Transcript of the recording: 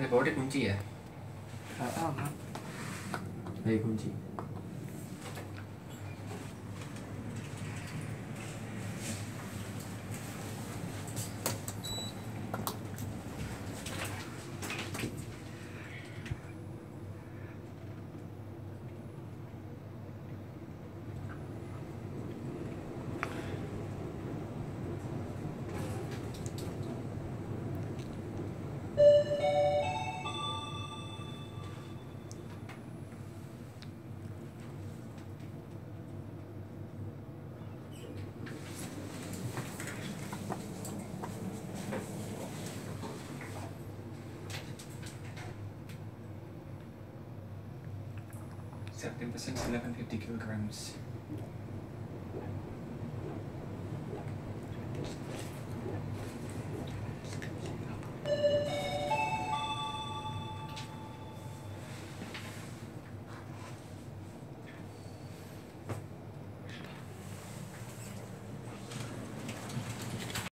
근데 머리 굶지게 아, 아, 아. 네 굶지 Seventy percent, 1150 kilograms.